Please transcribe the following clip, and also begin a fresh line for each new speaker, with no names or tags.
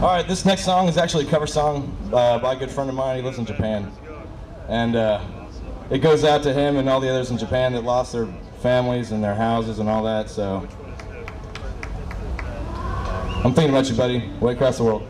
All right, this next song is actually a cover song uh, by a good friend of mine. He lives in Japan, and uh, it goes out to him and all the others in Japan that lost their families and their houses and all that. So I'm thinking about you, buddy, way across the world.